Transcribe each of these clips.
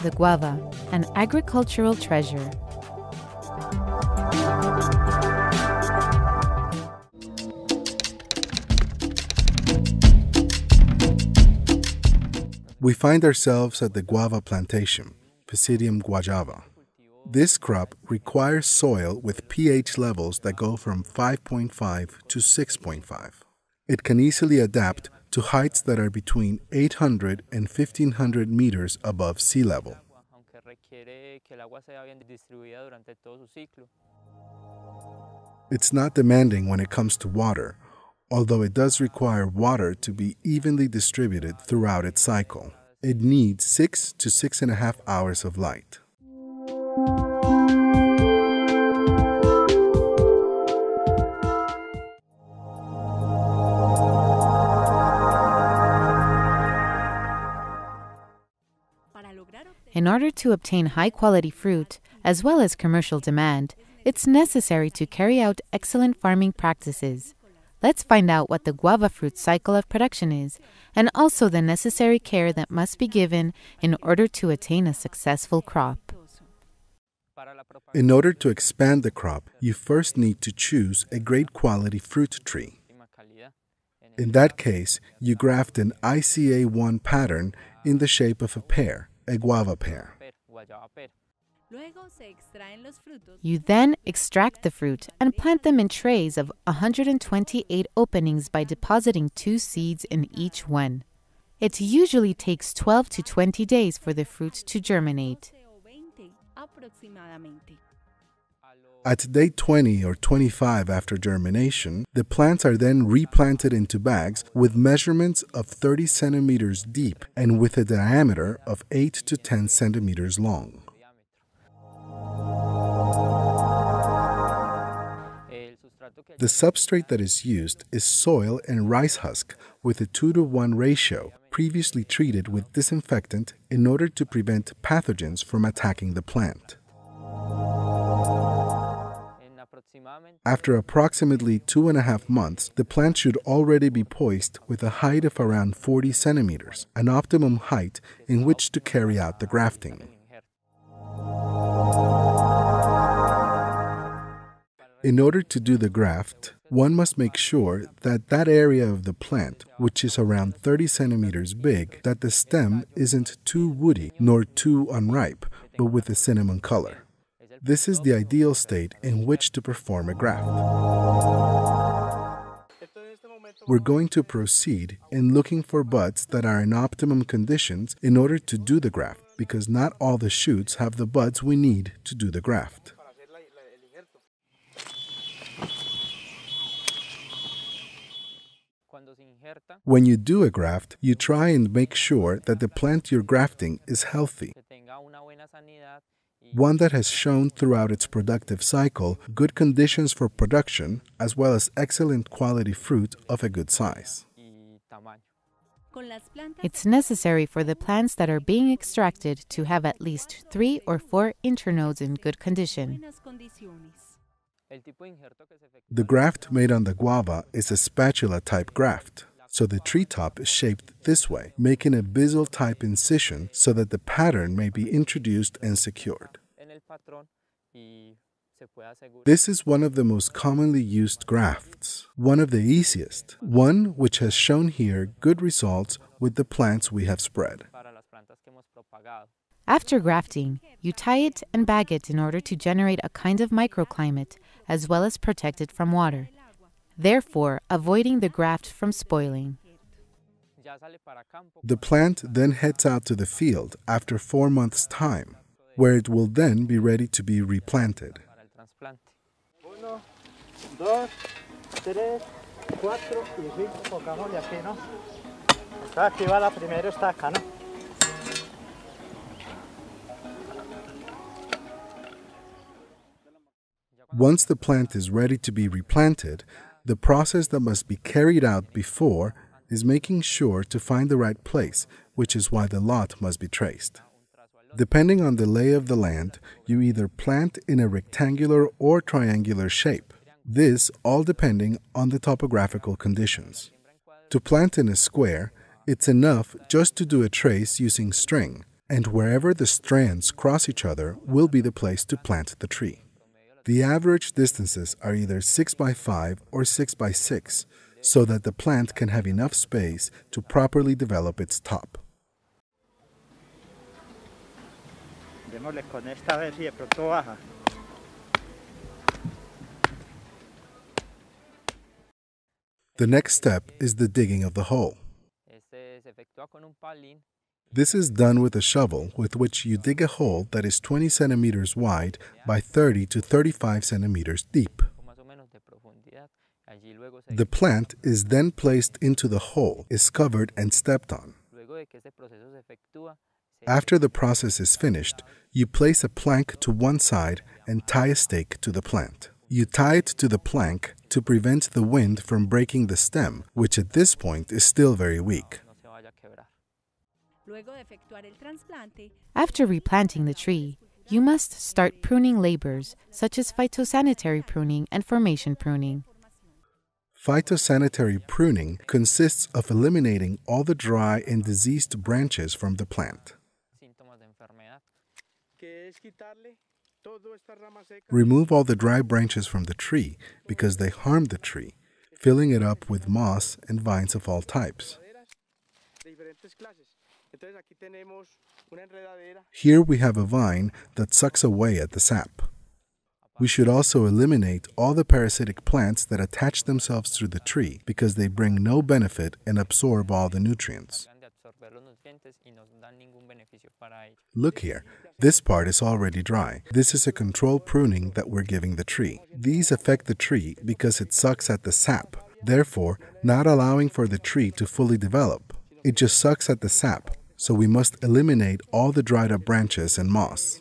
The guava, an agricultural treasure. We find ourselves at the guava plantation, Psidium guajava. This crop requires soil with pH levels that go from 5.5 to 6.5. It can easily adapt to heights that are between 800 and 1500 meters above sea level. It's not demanding when it comes to water, although it does require water to be evenly distributed throughout its cycle. It needs six to six and a half hours of light. In order to obtain high quality fruit, as well as commercial demand, it's necessary to carry out excellent farming practices. Let's find out what the guava fruit cycle of production is, and also the necessary care that must be given in order to attain a successful crop. In order to expand the crop, you first need to choose a great quality fruit tree. In that case, you graft an ICA1 pattern in the shape of a pear, a guava pear. You then extract the fruit and plant them in trays of 128 openings by depositing two seeds in each one. It usually takes 12 to 20 days for the fruit to germinate. At day 20 or 25 after germination, the plants are then replanted into bags with measurements of 30 centimeters deep and with a diameter of 8 to 10 centimeters long. The substrate that is used is soil and rice husk with a 2 to 1 ratio, previously treated with disinfectant in order to prevent pathogens from attacking the plant. After approximately two and a half months, the plant should already be poised with a height of around 40 centimeters, an optimum height in which to carry out the grafting. In order to do the graft, one must make sure that that area of the plant, which is around 30 centimeters big, that the stem isn't too woody nor too unripe, but with a cinnamon color. This is the ideal state in which to perform a graft. We're going to proceed in looking for buds that are in optimum conditions in order to do the graft, because not all the shoots have the buds we need to do the graft. When you do a graft, you try and make sure that the plant you're grafting is healthy, one that has shown throughout its productive cycle good conditions for production as well as excellent quality fruit of a good size. It's necessary for the plants that are being extracted to have at least three or four internodes in good condition. The graft made on the guava is a spatula type graft, so the treetop is shaped this way, making a bezel type incision so that the pattern may be introduced and secured. This is one of the most commonly used grafts, one of the easiest, one which has shown here good results with the plants we have spread. After grafting, you tie it and bag it in order to generate a kind of microclimate as well as protect it from water, therefore avoiding the graft from spoiling. The plant then heads out to the field after four months' time, where it will then be ready to be replanted. Once the plant is ready to be replanted, the process that must be carried out before is making sure to find the right place, which is why the lot must be traced. Depending on the lay of the land, you either plant in a rectangular or triangular shape. This all depending on the topographical conditions. To plant in a square, it's enough just to do a trace using string, and wherever the strands cross each other will be the place to plant the tree. The average distances are either 6 by 5 or 6 by 6 so that the plant can have enough space to properly develop its top. The next step is the digging of the hole. This is done with a shovel with which you dig a hole that is 20 centimeters wide by 30 to 35 centimeters deep. The plant is then placed into the hole, is covered and stepped on. After the process is finished, you place a plank to one side and tie a stake to the plant. You tie it to the plank to prevent the wind from breaking the stem, which at this point is still very weak. After replanting the tree, you must start pruning labors such as phytosanitary pruning and formation pruning. Phytosanitary pruning consists of eliminating all the dry and diseased branches from the plant. Síntomas de enfermedad. Que es quitarle todas estas ramas secas. Remove all the dry branches from the tree because they harm the tree, filling it up with moss and vines of all types. Enredaderas de diferentes clases. Entonces aquí tenemos una enredadera Here we have a vine that sucks away at the sap. We should also eliminate all the parasitic plants that attach themselves to the tree because they bring no benefit and absorb all the nutrients. Dejan de absorber los nutrientes y no dan ningún beneficio para ellos. Look here. This part is already dry. This is a controlled pruning that we're giving the tree. These affect the tree because it sucks at the sap, therefore, not allowing for the tree to fully develop. It just sucks at the sap, so we must eliminate all the dried up branches and moss.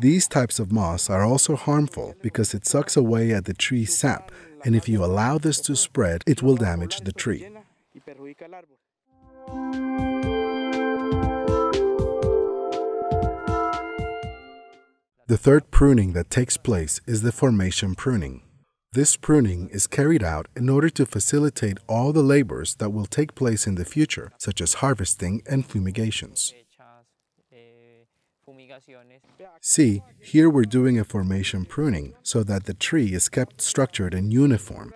These types of moss are also harmful because it sucks away at the tree's sap, and if you allow this to spread, it will damage the tree. The third pruning that takes place is the formation pruning. This pruning is carried out in order to facilitate all the labors that will take place in the future, such as harvesting and fumigations. See, here we're doing a formation pruning so that the tree is kept structured and uniform,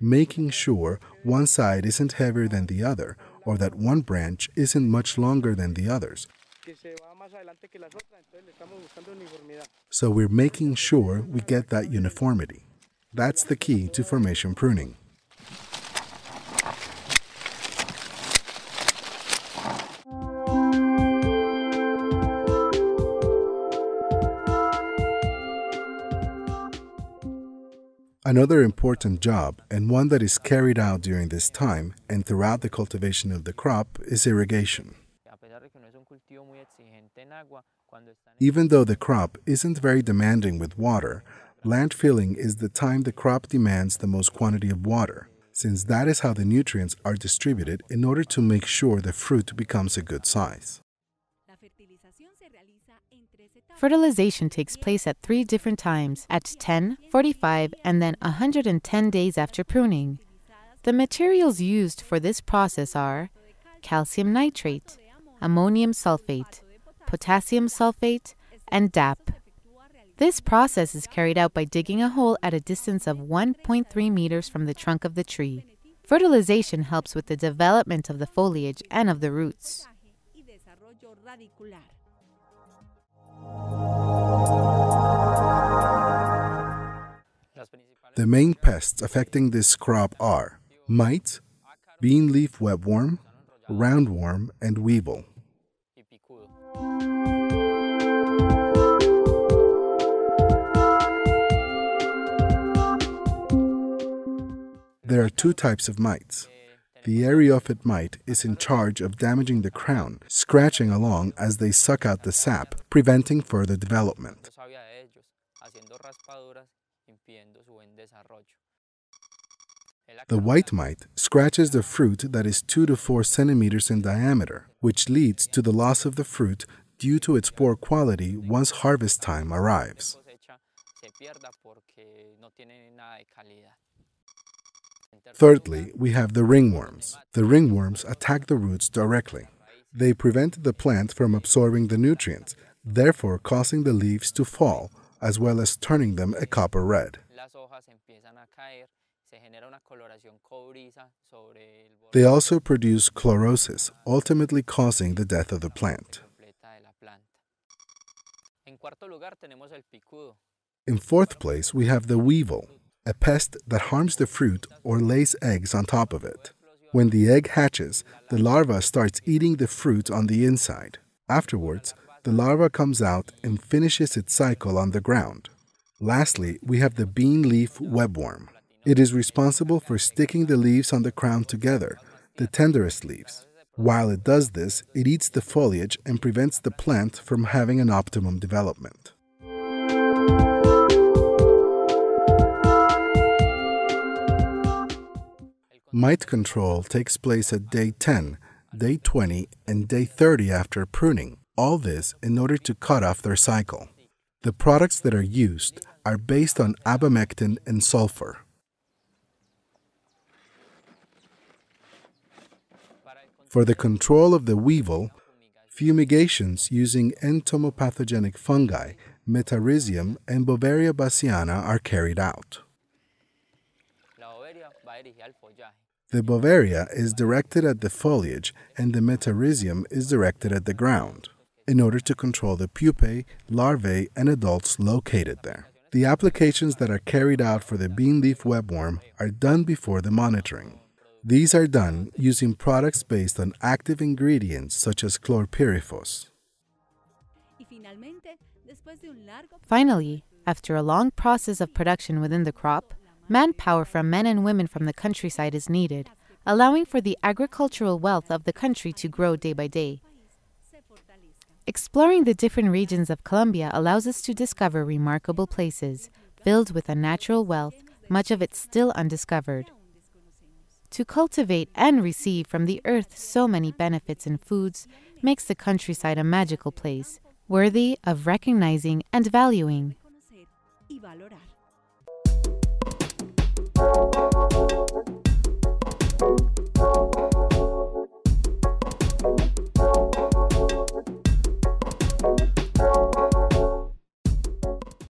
making sure one side isn't heavier than the other or that one branch isn't much longer than the others. So we're making sure we get that uniformity. That's the key to formation pruning. Another important job, and one that is carried out during this time and throughout the cultivation of the crop, is irrigation. Even though the crop isn't very demanding with water, land filling is the time the crop demands the most quantity of water, since that is how the nutrients are distributed in order to make sure the fruit becomes a good size. la fertilización se realiza en tres etapas. Fertilization takes place at three different times at 10, 45, and then 110 days after pruning. The materials used for this process are calcium nitrate, ammonium sulfate, potassium sulfate, and DAP. This process is carried out by digging a hole at a distance of 1.3 meters from the trunk of the tree. Fertilization helps with the development of the foliage and of the roots. The main pests affecting this crop are mite, bean leaf webworm, roundworm, and weevil. There are two types of mites. The Eriophyid mite is in charge of damaging the crown, scratching along as they suck out the sap, preventing further development. The white mite scratches the fruit that is 2 to 4 centimeters in diameter, which leads to the loss of the fruit due to its poor quality once harvest time arrives. Thirdly, we have the ringworms. The ringworms attack the roots directly. They prevent the plant from absorbing the nutrients, therefore causing the leaves to fall, as well as turning them a copper red. They also produce chlorosis, ultimately causing the death of the plant. In fourth place, we have the weevil, a pest that harms the fruit or lays eggs on top of it. When the egg hatches, the larva starts eating the fruit on the inside. Afterwards, the larva comes out and finishes its cycle on the ground. Lastly, we have the bean leaf webworm. It is responsible for sticking the leaves on the crown together, the tenderest leaves. While it does this, it eats the foliage and prevents the plant from having an optimum development. Mite control takes place at day 10, day 20, and day 30 after pruning, all this in order to cut off their cycle. The products that are used are based on abamectin and sulfur. For the control of the weevil, fumigations using entomopathogenic fungi, Metarhizium and Beauveria bassiana are carried out. The Beauveria is directed at the foliage and the Metarhizium is directed at the ground in order to control the pupae, larvae, and adults located there. The applications that are carried out for the bean leaf webworm are done before the monitoring. These are done using products based on active ingredients such as chlorpyrifos. Finally, after a long process of production within the crop, Manpower from men and women from the countryside is needed, allowing for the agricultural wealth of the country to grow day by day. Exploring the different regions of Colombia allows us to discover remarkable places, filled with a natural wealth, much of it still undiscovered. To cultivate and receive from the earth so many benefits and foods makes the countryside a magical place, worthy of recognizing and valuing.